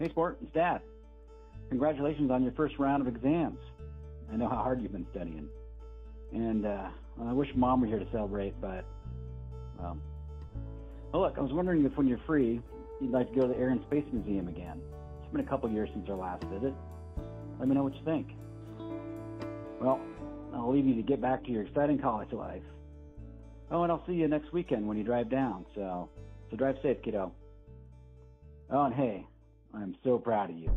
Hey, Sport, it's Dad. Congratulations on your first round of exams. I know how hard you've been studying. And uh, I wish Mom were here to celebrate, but, well. Oh, look, I was wondering if when you're free, you'd like to go to the Air and Space Museum again. It's been a couple years since our last visit. Let me know what you think. Well, I'll leave you to get back to your exciting college life. Oh, and I'll see you next weekend when you drive down, so, so drive safe, kiddo. Oh, and hey, I'm so proud of you.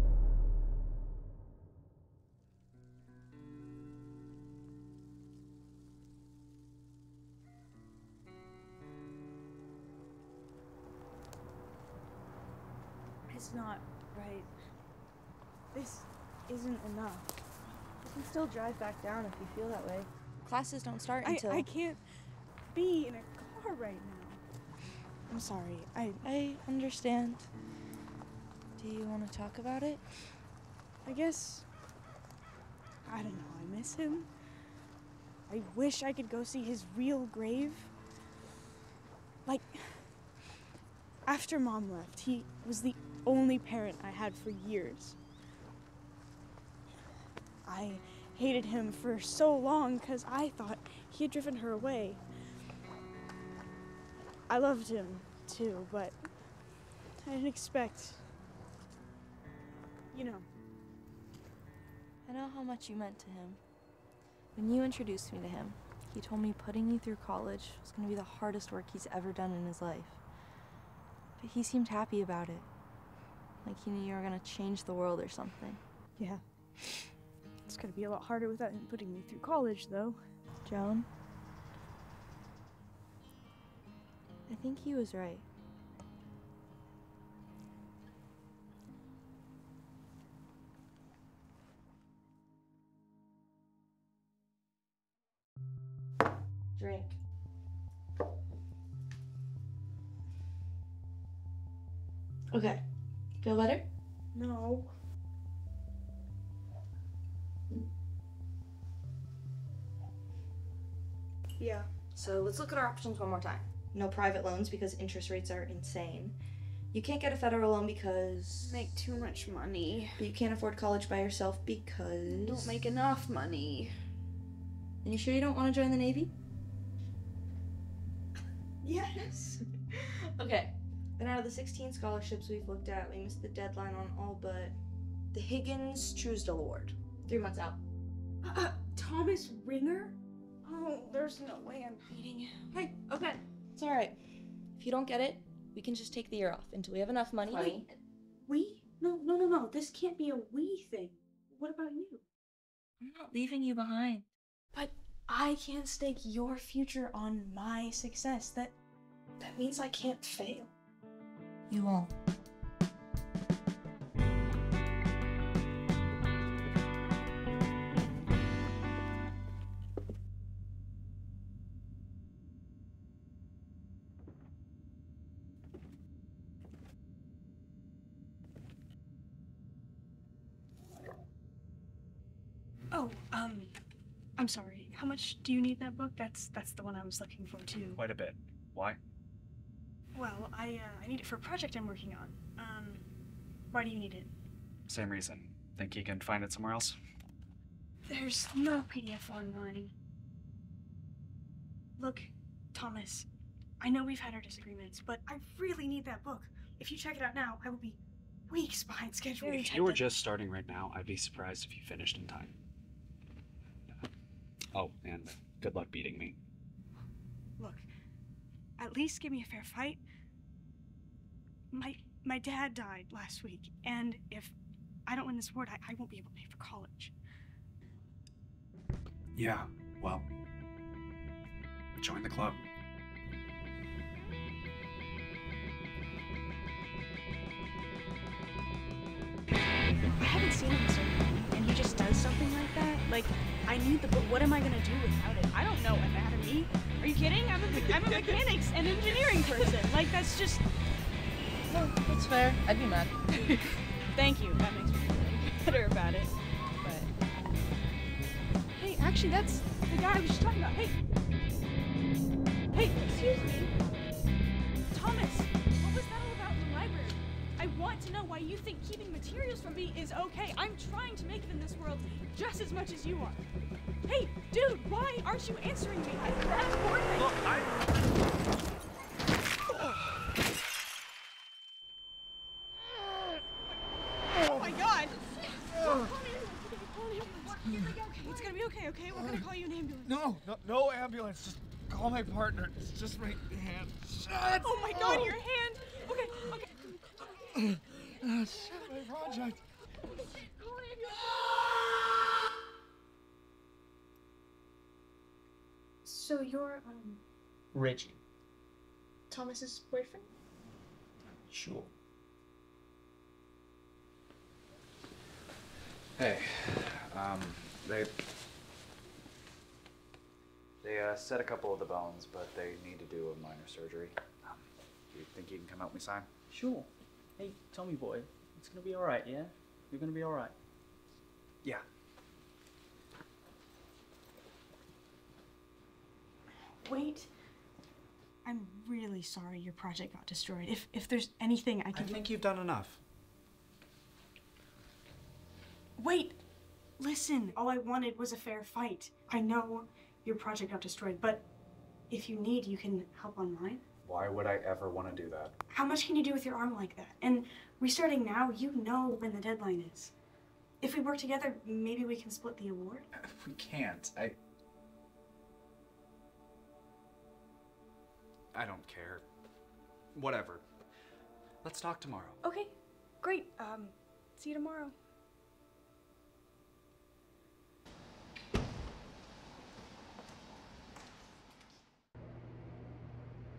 It's not right. This isn't enough. You can still drive back down if you feel that way. Classes don't start I, until. I can't be in a car right now. I'm sorry. I I understand. Do you want to talk about it? I guess I don't know. I miss him. I wish I could go see his real grave. Like after mom left, he was the only parent I had for years. I hated him for so long because I thought he had driven her away. I loved him too, but I didn't expect. You know. I know how much you meant to him. When you introduced me to him, he told me putting you through college was going to be the hardest work he's ever done in his life. But he seemed happy about it. Like he knew you were going to change the world or something. Yeah. It's gonna be a lot harder without him putting me through college, though. Joan? I think he was right. Drink. Okay. Feel better? No. Yeah. So let's look at our options one more time. No private loans because interest rates are insane. You can't get a federal loan because. Make too much money. But you can't afford college by yourself because. Don't make enough money. And you sure you don't want to join the Navy? Yes. Okay. Then out of the 16 scholarships we've looked at, we missed the deadline on all but the Higgins Trusdell Award. Three months out. Uh, Thomas Ringer? Oh, there's no way I'm beating him. Hey, okay. It's alright. If you don't get it, we can just take the year off until we have enough money. Wait. We? No, no, no, no. This can't be a we thing. What about you? I'm not leaving you behind. But I can't stake your future on my success. That that means I can't fail. You won't. Oh, um, I'm sorry. How much do you need that book? That's that's the one I was looking for too. Quite a bit. Why? Well, I uh, I need it for a project I'm working on. Um, why do you need it? Same reason. Think you can find it somewhere else? There's no PDF online. Look, Thomas, I know we've had our disagreements, but I really need that book. If you check it out now, I will be weeks behind schedule. If you were just starting right now, I'd be surprised if you finished in time. Oh, and good luck beating me. Look, at least give me a fair fight. My my dad died last week, and if I don't win this award, I, I won't be able to pay for college. Yeah, well, join the club. I haven't seen him in so long, and he just does something like that. Like, I need the book. What am I going to do without it? I don't know anatomy. Are you kidding? I'm a, I'm a mechanics and engineering person. Like, that's just. No, that's fair. I'd be mad. Thank you. That makes me feel better about it. But. Hey, actually, that's the guy I was just talking about. Hey! Hey, excuse me. Thomas, what was that all about in the library? I want to know why you think keeping materials from me is okay. I'm trying to make it in this world just as much as you are. Hey, dude, why aren't you answering me? I that important. Look, I. Oh my god! It's gonna be okay, okay? We're gonna call you an ambulance. No, no, no ambulance. Just call my partner. It's just my hand. Shut. Oh my god, your hand! Okay, okay. Ah, shit, my project. Call an ambulance. So you're um Richie. Thomas's boyfriend? Sure. Hey, um, they they uh, set a couple of the bones, but they need to do a minor surgery. Um, do you think you can come help me sign? Sure. Hey, Tommy boy, it's gonna be alright, yeah? You're gonna be alright. Yeah. Wait. I'm really sorry your project got destroyed. If if there's anything I I can do. think you've done enough. Wait! Listen, all I wanted was a fair fight. I know your project got destroyed, but if you need, you can help on mine. Why would I ever want to do that? How much can you do with your arm like that? And restarting now, you know when the deadline is. If we work together, maybe we can split the award. We can't. I. I don't care. Whatever. Let's talk tomorrow. Okay, great. Um, see you tomorrow.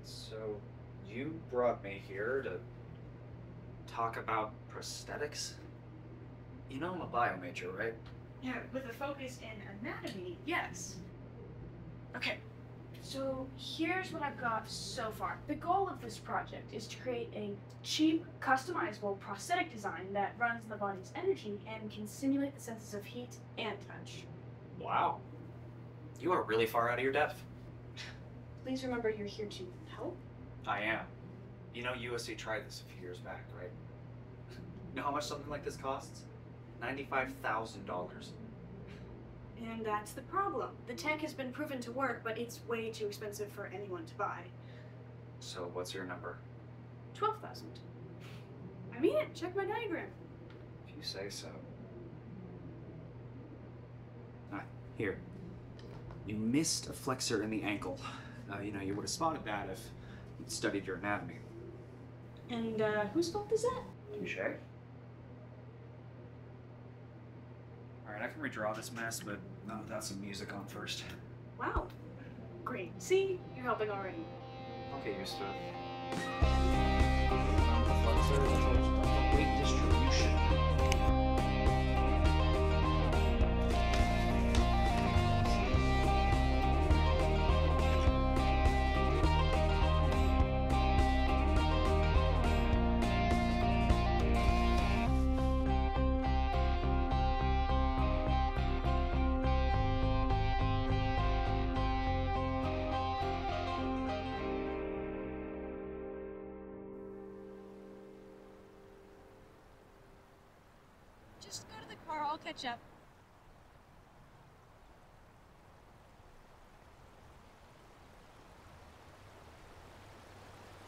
So, you brought me here to talk about prosthetics? You know I'm a bio major, right? Yeah, with a focus in anatomy, yes. Okay, So here's what I've got so far. The goal of this project is to create a cheap, customizable prosthetic design that runs the body's energy and can simulate the senses of heat and touch. Wow. You are really far out of your depth. Please remember you're here to help. I am. You know, USA tried this a few years back, right? You know how much something like this costs? $95,000. And that's the problem. The tech has been proven to work, but it's way too expensive for anyone to buy. So, what's your number? 12,000. I mean it, check my diagram. If you say so. Ah, here. You missed a flexor in the ankle. Uh, you know, you would have spotted that if you'd studied your anatomy. And uh, whose fault is that? Touche. Alright, I can redraw this mess, but not without some music on first. Wow. Great. See, you're helping already. I'll get used to it. Flexor is towards weight distribution. Just go to the car. I'll catch up.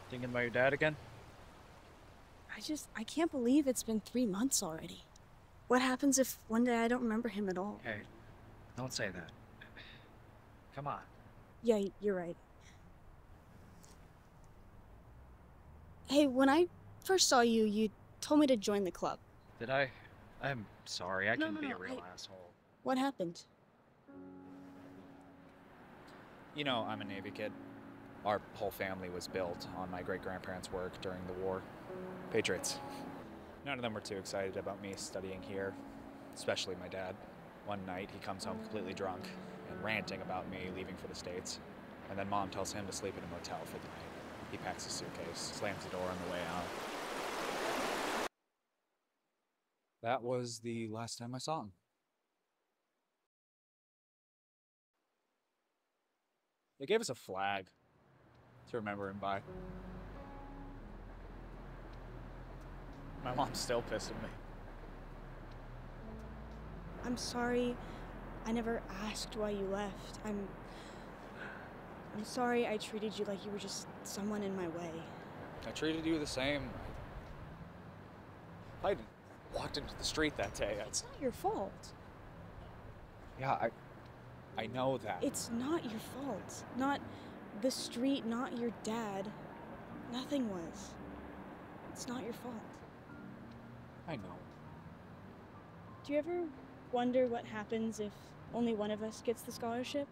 Thinking about your dad again? I just, I can't believe it's been three months already. What happens if one day I don't remember him at all? Hey, don't say that. Come on. Yeah, you're right. Hey, when I first saw you, you told me to join the club. Did I? I'm sorry. I No, can no, be no, a real I- asshole. What happened? You know, I'm a Navy kid. Our whole family was built on my great grandparents' work during the war. Patriots. None of them were too excited about me studying here, especially my dad. One night, he comes home completely drunk and ranting about me leaving for the States. And then mom tells him to sleep in a motel for the night. He packs his suitcase, slams the door on the way out. That was the last time I saw him. They gave us a flag to remember him by. My mom's still pissed at me. I'm sorry I never asked why you left. I'm. I'm sorry I treated you like you were just someone in my way. I treated you the same. If I'd walked into the street that day. It's not your fault. Yeah, I. I know that. It's not your fault. Not the street, not your dad. Nothing was. It's not your fault. I know. Do you ever wonder what happens if only one of us gets the scholarship?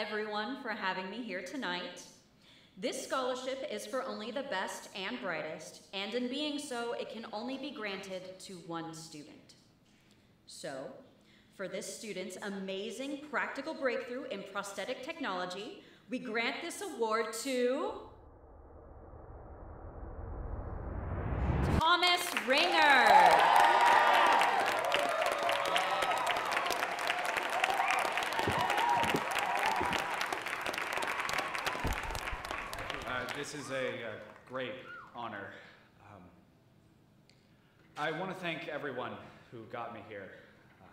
Everyone, for having me here tonight. This scholarship is for only the best and brightest, and in being so, it can only be granted to one student. So, for this student's amazing practical breakthrough in prosthetic technology, we grant this award to. Thomas Ringer. This is a uh, great honor. Um, I want to thank everyone who got me here. Uh,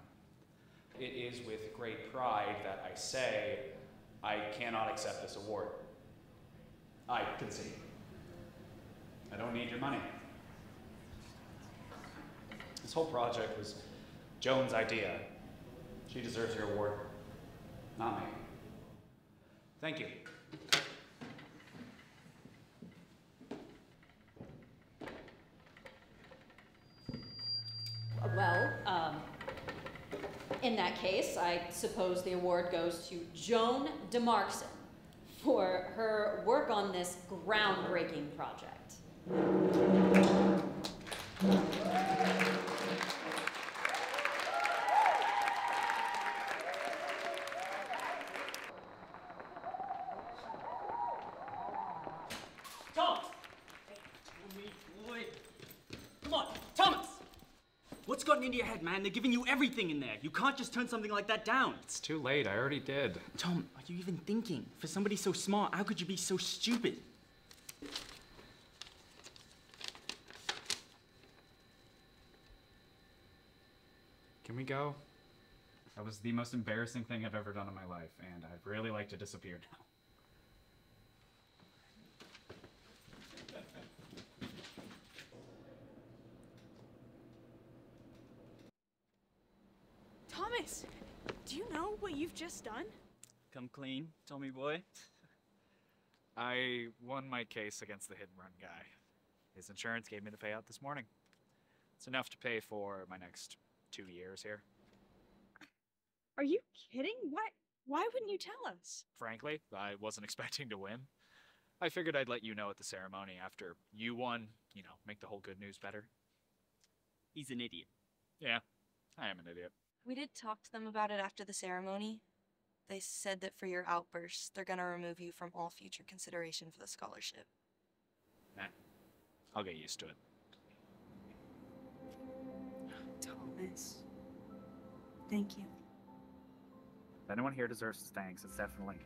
it is with great pride that I say I cannot accept this award. I concede. I don't need your money. This whole project was Joan's idea. She deserves your award, not me. Thank you. Well, um, in that case, I suppose the award goes to Joan Demarcson for her work on this groundbreaking project. Thomas! Tell me, boy. Come on, Thomas! What's gotten into your head, man? They're giving you everything in there. You can't just turn something like that down. It's too late. I already did. Tom, are you even thinking? For somebody so smart, how could you be so stupid? Can we go? That was the most embarrassing thing I've ever done in my life, and I'd really like to disappear now. Thomas, do you know what you've just done? Come clean, Tommy boy. I won my case against the hit and run guy. His insurance gave me the payout this morning. It's enough to pay for my next two years here. Are you kidding? Why? Why wouldn't you tell us? Frankly, I wasn't expecting to win. I figured I'd let you know at the ceremony after you won, you know, make the whole good news better. He's an idiot. Yeah, I am an idiot. We did talk to them about it after the ceremony. They said that for your outbursts, they're gonna remove you from all future consideration for the scholarship. Nah, I'll get used to it. Thomas. Thank you. If anyone here deserves thanks, it's definitely